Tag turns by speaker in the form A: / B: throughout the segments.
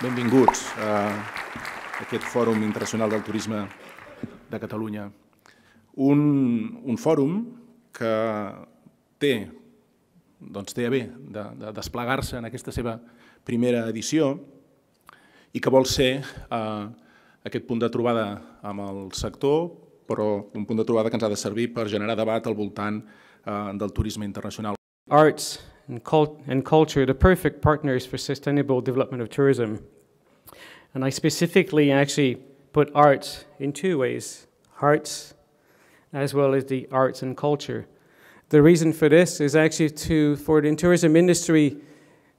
A: Benvinguts a aquest Fòrum Internacional del Turisme de Catalunya. Un, un fòrum que té, doncs té a bé de, de desplegar-se en aquesta seva primera edició i que vol ser eh, aquest punt de trobada amb el sector, però un punt de trobada que ens ha de servir per generar debat al voltant eh, del turisme internacional.
B: Arts and, and culture, the perfect partners for sustainable development of tourism. And I specifically actually put arts in two ways hearts as well as the arts and culture. The reason for this is actually to, for the tourism industry,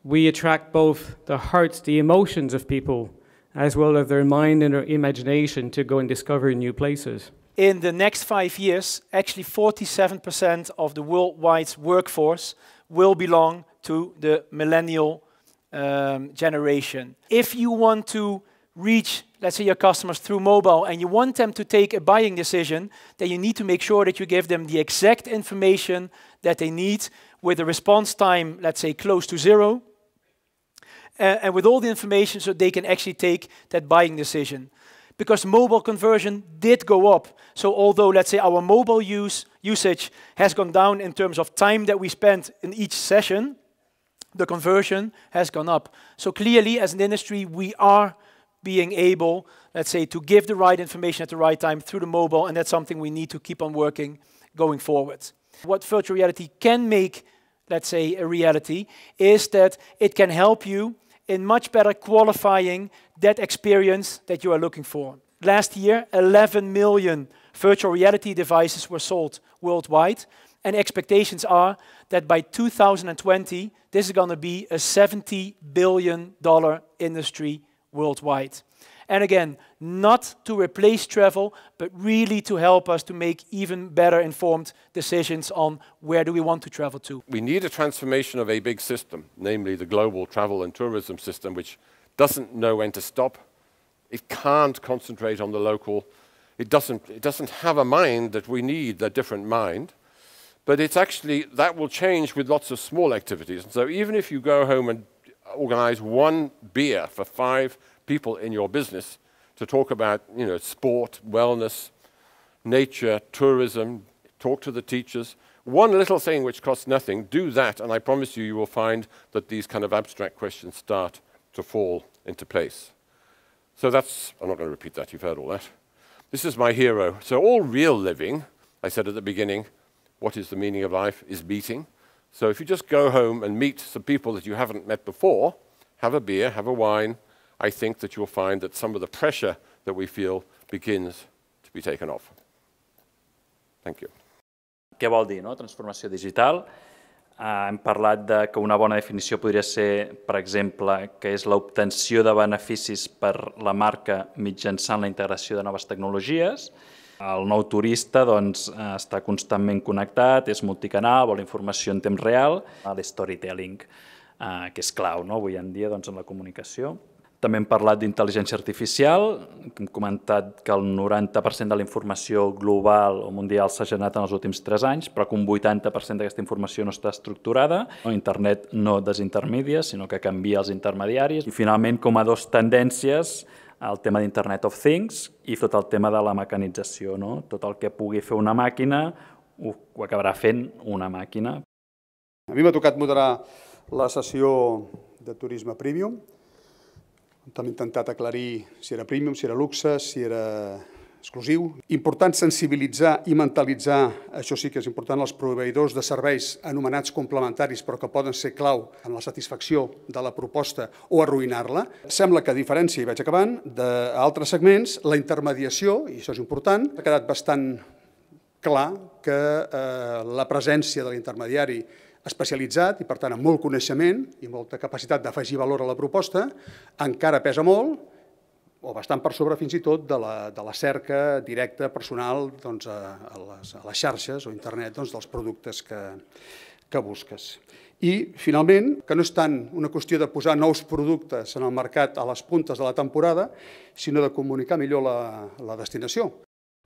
B: we attract both the hearts, the emotions of people, as well as their mind and their imagination to go and discover new places.
C: In the next five years, actually 47% of the worldwide workforce will belong to the millennial um, generation. If you want to reach, let's say, your customers through mobile and you want them to take a buying decision, then you need to make sure that you give them the exact information that they need with a response time, let's say, close to zero, and with all the information so they can actually take that buying decision. Because mobile conversion did go up. So although, let's say, our mobile use usage has gone down in terms of time that we spend in each session, the conversion has gone up. So clearly, as an industry, we are being able, let's say, to give the right information at the right time through the mobile, and that's something we need to keep on working going forward. What virtual reality can make, let's say, a reality is that it can help you in much better qualifying that experience that you are looking for. Last year, 11 million virtual reality devices were sold worldwide, and expectations are that by 2020, this is going to be a $70 billion industry worldwide. And again, not to replace travel, but really to help us to make even better informed decisions on where do we want to travel to.
D: We need a transformation of a big system, namely the global travel and tourism system, which doesn't know when to stop. It can't concentrate on the local. It doesn't, it doesn't have a mind that we need, a different mind. But it's actually, that will change with lots of small activities. And so even if you go home and organize one beer for five people in your business to talk about you know, sport, wellness, nature, tourism, talk to the teachers. One little thing which costs nothing, do that, and I promise you, you will find that these kind of abstract questions start to fall into place. So that's, I'm not going to repeat that, you've heard all that. This is my hero. So all real living, I said at the beginning, what is the meaning of life, is meeting. So if you just go home and meet some people that you haven't met before, have a beer, have a wine, I think that you'll find that some of the pressure that we feel begins to be taken off. Thank you.
E: Què vol dir, no? transformació digital? Uh, hem parlat de que una bona definició podria ser, per exemple, que és l'obtenció de beneficis per la marca mitjançant la integració de noves tecnologies. El nou turista doncs, està constantment connectat, és multicanal, vol informació en temps real, l'storytelling, uh, que és clau no? avui en dia doncs, en la comunicació. També hem parlat d'intel·ligència artificial, hem comentat que el 90% de la informació global o mundial s'ha generat en els últims 3 anys, però que un 80% d'aquesta informació no està estructurada. Internet no desintermedia, sinó que canvia els intermediaris. I finalment, com a dos tendències, el tema d'Internet of Things i tot el tema de la mecanització. No? Tot el que pugui fer una màquina ho, ho acabarà fent una màquina.
F: A mi m'ha tocat moderar la sessió de turisme premium, Hem intentat aclarir si era premium, si era luxe, si era exclusiu. Important sensibilitzar i mentalitzar, això sí que és important, els proveïdors de serveis anomenats complementaris però que poden ser clau en la satisfacció de la proposta o arruïnar-la. Sembla que a diferència, i vaig acabant, d'altres segments, la intermediació, i això és important, ha quedat bastant clar que eh, la presència de l'intermediari especialitzat i, per tant, amb molt coneixement i molta capacitat d'afegir valor a la proposta, encara pesa molt, o bastant per sobre fins i tot de la, de la cerca directa, personal, doncs, a, a, les, a les xarxes o internet doncs, dels productes que, que busques. I, finalment, que no és tant una qüestió de posar nous productes en el mercat a les puntes de la temporada, sinó de comunicar millor la, la destinació.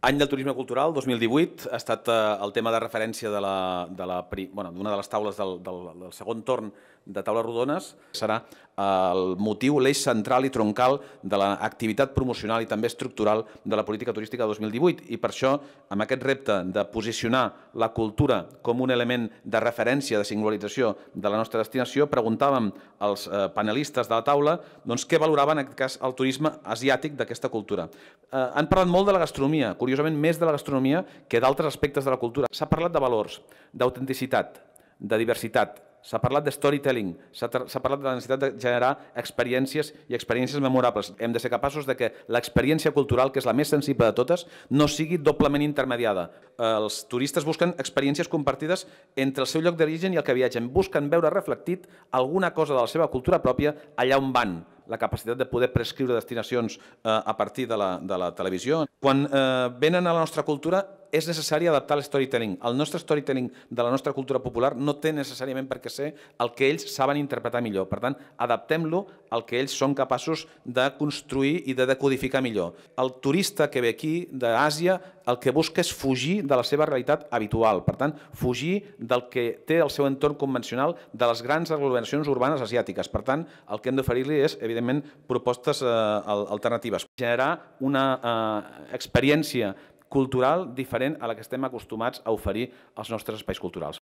G: Any del turisme cultural, 2018, ha estat eh, el tema de referència de la, de la, bueno, d'una de les taules del, del, del segon torn de taules rodones serà el motiu, l'eix central i troncal de l'activitat promocional i també estructural de la política turística 2018 i per això, amb aquest repte de posicionar la cultura com un element de referència, de singularització de la nostra destinació, preguntàvem als eh, panelistes de la taula doncs, què valoraven en aquest cas el turisme asiàtic d'aquesta cultura. Eh, han parlat molt de la gastronomia, curiosament més de la gastronomia que d'altres aspectes de la cultura. S'ha parlat de valors, d'autenticitat, de diversitat, S'ha parlat de storytelling, s'ha parlat de la necessitat de generar experiències i experiències memorables. Hem de ser capaços de que l'experiència cultural, que és la més sensible de totes, no sigui doblement intermediada. Els turistes busquen experiències compartides entre el seu lloc d'origen i el que viatgen. Busquen veure reflectit alguna cosa de la seva cultura pròpia allà on van la capacitat de poder prescriure destinacions eh, a partir de la, de la televisió. Quan eh, venen a la nostra cultura és necessari adaptar l'storytelling. El nostre storytelling de la nostra cultura popular no té necessàriament per què ser el que ells saben interpretar millor. Per tant, adaptem-lo al que ells són capaços de construir i de decodificar millor. El turista que ve aquí d'Àsia el que busca és fugir de la seva realitat habitual, per tant, fugir del que té el seu entorn convencional de les grans aglomeracions urbanes asiàtiques. Per tant, el que hem d'oferir-li és, evidentment, propostes eh, alternatives. Generar una eh, experiència cultural diferent a la que estem acostumats a oferir als nostres espais culturals.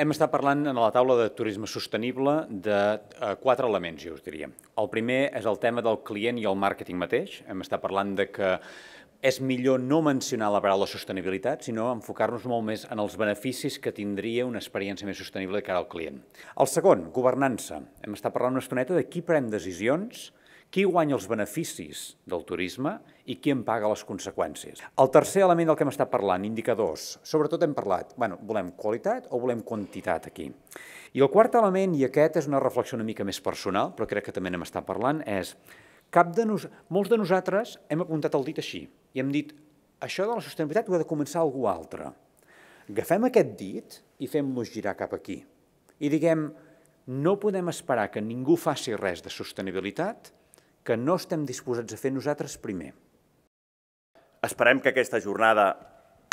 H: Hem estat parlant en la taula de turisme sostenible de eh, quatre elements, jo us diria. El primer és el tema del client i el màrqueting mateix. Hem estat parlant de que és millor no mencionar la paraula sostenibilitat, sinó enfocar-nos molt més en els beneficis que tindria una experiència més sostenible de cara al client. El segon, governança. Hem estat parlant una estoneta de qui pren decisions, qui guanya els beneficis del turisme i qui en paga les conseqüències. El tercer element del que hem estat parlant, indicadors. Sobretot hem parlat, bueno, volem qualitat o volem quantitat aquí? I el quart element, i aquest és una reflexió una mica més personal, però crec que també n'hem estat parlant, és cap de nos... molts de nosaltres hem apuntat el dit així i hem dit això de la sostenibilitat ho ha de començar algú altre. Agafem aquest dit i fem-nos girar cap aquí. I diguem, no podem esperar que ningú faci res de sostenibilitat que no estem disposats a fer nosaltres primer.
I: Esperem que aquesta jornada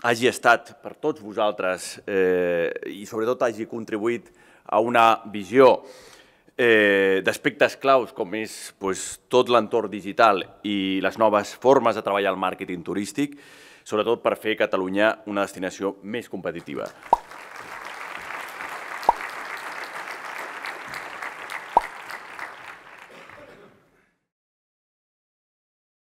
I: hagi estat per tots vosaltres eh, i sobretot hagi contribuït a una visió eh, d'aspectes claus com és tot l'entorn digital i les noves formes de treballar el màrqueting turístic, sobretot per fer Catalunya una destinació més competitiva.